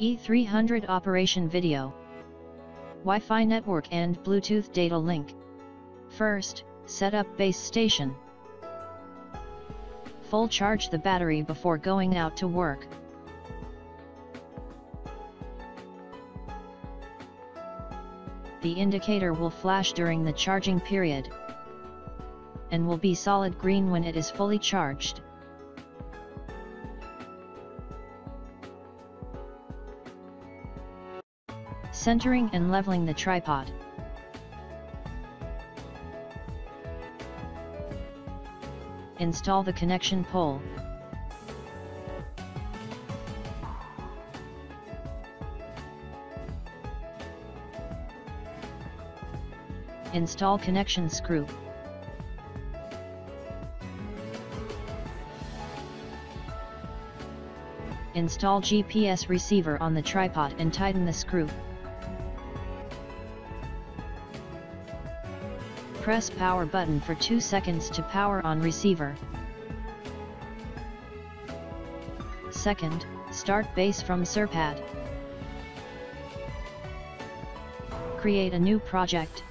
E300 operation video. Wi-Fi network and Bluetooth data link. First, set up base station. Full charge the battery before going out to work. The indicator will flash during the charging period and will be solid green when it is fully charged. Centering and leveling the tripod. Install the connection pole. Install connection screw. Install GPS receiver on the tripod and tighten the screw. Press power button for 2 seconds to power on receiver. Second, start base from SurPad. Create a new project.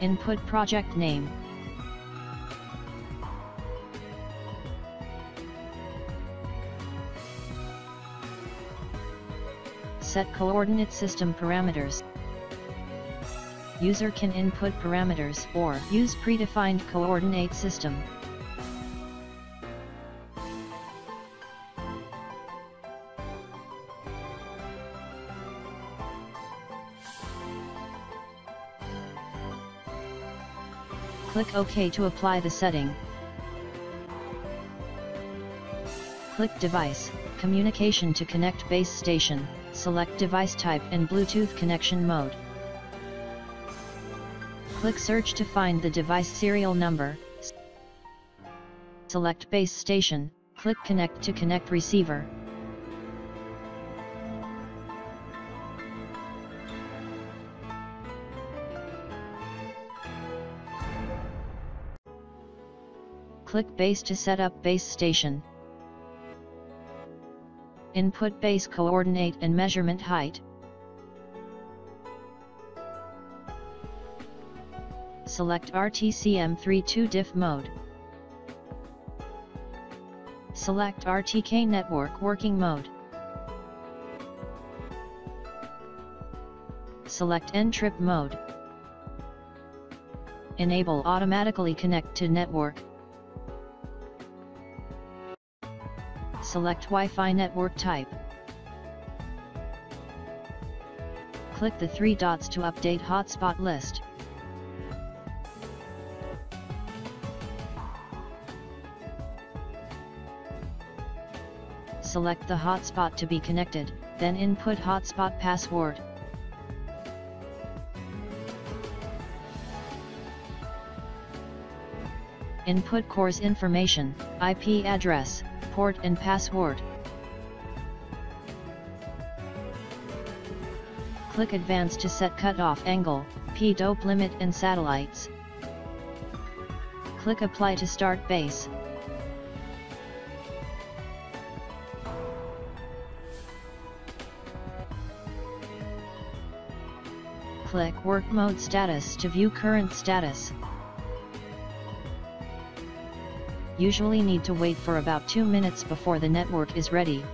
Input project name. Set coordinate system parameters. User can input parameters or use predefined coordinate system. Click OK to apply the setting. Click Device, Communication to connect base station, select device type and Bluetooth connection mode. Click Search to find the device serial number. Select base station, click Connect to connect receiver. Click Base to set up base station. Input base coordinate and measurement height. Select RTCM32 diff mode. Select RTK network working mode. Select N-trip mode. Enable automatically connect to network. select Wi-Fi network type. Click the three dots to update hotspot list. Select the hotspot to be connected, then input hotspot password. Input CORS information, IP address, port and password. Click Advance to set cutoff angle, PDOP limit and satellites. Click Apply to start base. Click Work Mode Status to view current status. usually need to wait for about 2 minutes before the network is ready.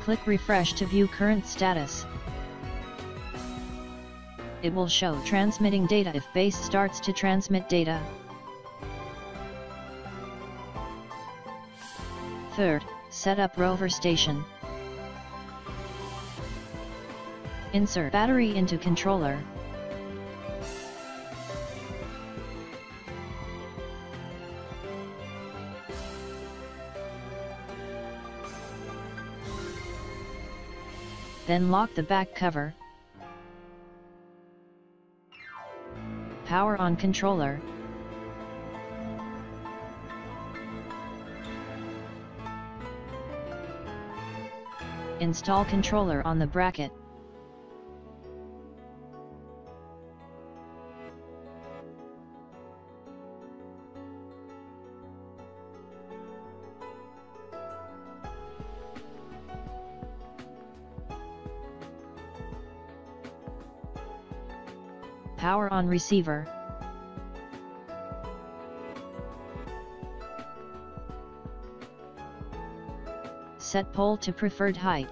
Click refresh to view current status. It will show transmitting data if base starts to transmit data. Third, set up rover station. Insert battery into controller. Then lock the back cover. Power on controller. Install controller on the bracket. Power on receiver. Set pole to preferred height.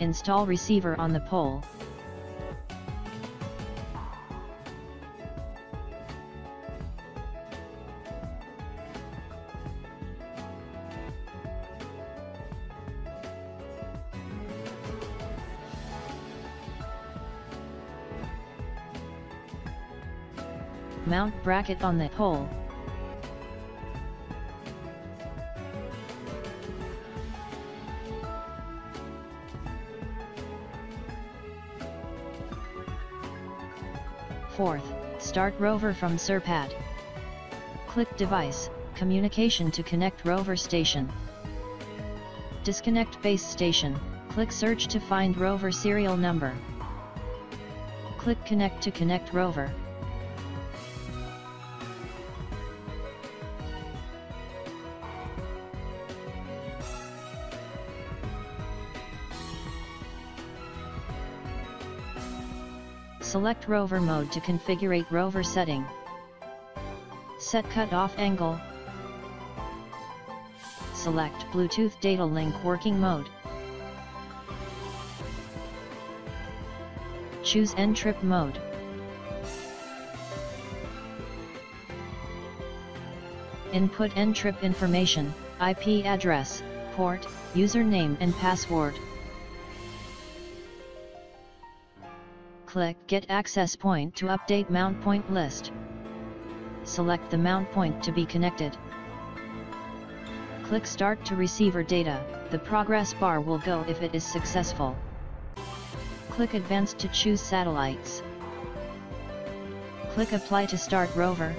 Install receiver on the pole. Mount bracket on the pole. Fourth, start rover from SurPad. Click device, communication to connect rover station. Disconnect base station, click search to find rover serial number. Click connect to connect rover. Select rover mode to configure rover setting. Set cutoff angle. Select Bluetooth data link working mode. Choose N-trip mode. Input N-trip information, IP address, port, username and password. Click Get Access Point to update mount point list. Select the mount point to be connected. Click Start to receiver data, the progress bar will go if it is successful. Click Advanced to choose satellites. Click Apply to start rover,